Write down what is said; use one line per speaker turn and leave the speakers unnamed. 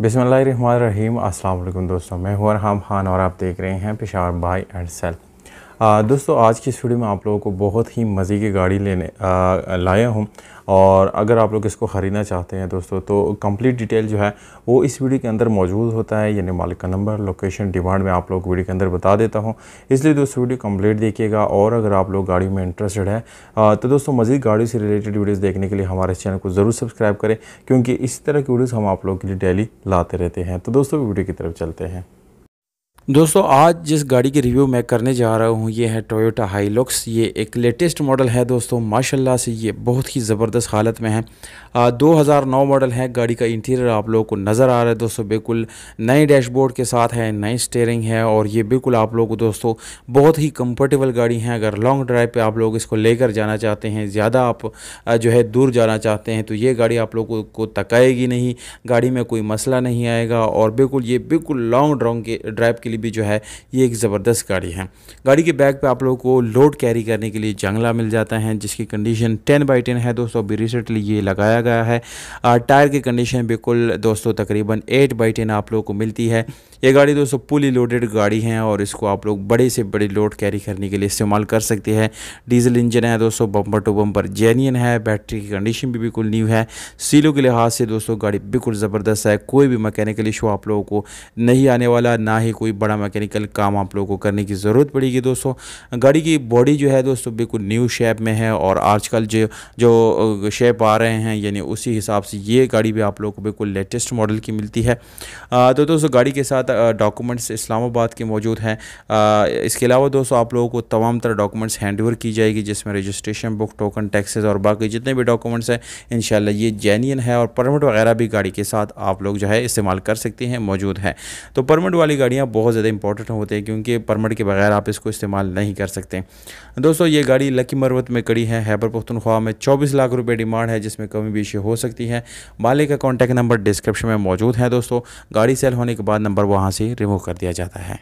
बिसमीम अल्लाम दोस्तों, मैं हूँ अरहम खान और आप देख रहे हैं पेशावर बाई एंड दोस्तों, आज की इस वीडियो में आप लोगों को बहुत ही मज़े की गाड़ी लेने लाया हूँ। और अगर आप लोग इसको ख़रीदना चाहते हैं दोस्तों तो कंप्लीट डिटेल जो है, वो इस वीडियो के अंदर मौजूद होता है। यानी मालिक का नंबर लोकेशन डिमांड में आप लोग वीडियो के अंदर बता देता हूँ। इसलिए दोस्तों, वीडियो कंप्लीट देखिएगा। और अगर आप लोग गाड़ी में इंटरेस्टेड है तो दोस्तों मज़ीद गाड़ी से रिलेटेड वीडियोज़ देखने के लिए हमारे चैनल को ज़रूर सब्सक्राइब करें, क्योंकि इस तरह की वीडियोज़ हम आप लोग के लिए डेली लाते रहते हैं। तो दोस्तों, वीडियो की तरफ़ चलते हैं। दोस्तों आज जिस गाड़ी की रिव्यू मैं करने जा रहा हूँ ये है टोयोटा हाईलॉक्स ये एक लेटेस्ट मॉडल है दोस्तों माशाल्लाह से ये बहुत ही ज़बरदस्त हालत में है। आ, 2009 मॉडल है गाड़ी का इंटीरियर आप लोगों को नज़र आ रहा है दोस्तों बिल्कुल नए डैशबोर्ड के साथ है नई स्टेयरिंग है और ये बिल्कुल आप लोगों दोस्तों बहुत ही कम्फर्टेबल गाड़ी है। अगर लॉन्ग ड्राइव पर आप लोग इसको लेकर जाना चाहते हैं ज़्यादा आप जो है दूर जाना चाहते हैं तो ये गाड़ी आप लोगों को तकाएगी नहीं गाड़ी में कोई मसला नहीं आएगा और बिल्कुल ये बिल्कुल लॉन्ग ड्राइव के लिए भी जो है, ये एक ज़बरदस्त गाड़ी है। गाड़ी के बैग पे आप लोगों को लोड कैरी करने के लिए जंगला मिल जाता है, जिसकी कंडीशन टेन बाई टेन है। दोस्तों, अभी रिसेंटली ये लगाया गया है। टायर की कंडीशन बिल्कुल दोस्तों तकरीबन एट बाई टेन आप लोगों को मिलती है। ये गाड़ी दोस्तों पुली लोडेड गाड़ी है और इसको आप लोग बड़े से बड़े लोड कैरी करने के लिए इस्तेमाल कर सकते हैं। डीजल इंजन है दोस्तों बम्पर टू बम्पर जेनियन है। बैटरी की कंडीशन भी बिल्कुल न्यू है। सीलों के लिहाज से दोस्तों गाड़ी बिल्कुल ज़बरदस्त है। कोई भी मैकेनिकल इशू आप लोगों को नहीं आने वाला, ना ही कोई बड़ा मैकेनिकल काम आप लोगों को करने की ज़रूरत पड़ेगी दोस्तों। गाड़ी की बॉडी जो है दोस्तों बिल्कुल न्यू शेप में है और आजकल जो जो शेप आ रहे हैं, यानी उसी हिसाब से ये गाड़ी भी आप लोगों को बिल्कुल लेटेस्ट मॉडल की मिलती है। तो दोस्तों गाड़ी के साथ डॉक्यूमेंट्स इस्लामाबाद के मौजूद हैं। इसके अलावा दोस्तों आप लोगों को तमाम तरह डॉक्यूमेंट्स हैंड की जाएगी, जिसमें रजिस्ट्रेशन बुक, टोकन, टैक्सेस और बाकी जितने भी डॉक्यूमेंट्स हैं इन ये जेन्यन है और परमिट वगैरह भी गाड़ी के साथ आप लोग जो है इस्तेमाल कर सकते हैं, मौजूद है। तो परमिट वाली गाड़ियाँ बहुत ज़्यादा इंपॉर्टेंट होते हैं क्योंकि परमिट के बगैर आप इसको इस्तेमाल नहीं कर सकते। दोस्तों, ये गाड़ी लकी मरवत में कड़ी है। हैबर पख्तनख्वा में चौबीस लाख रुपये डिमांड है, जिसमें कमी बेशी हो सकती है। मालिक का कॉन्टैक्ट नंबर डिस्क्रिप्शन में मौजूद है दोस्तों। गाड़ी सेल होने के बाद नंबर वहाँ से रिमूव कर दिया जाता है।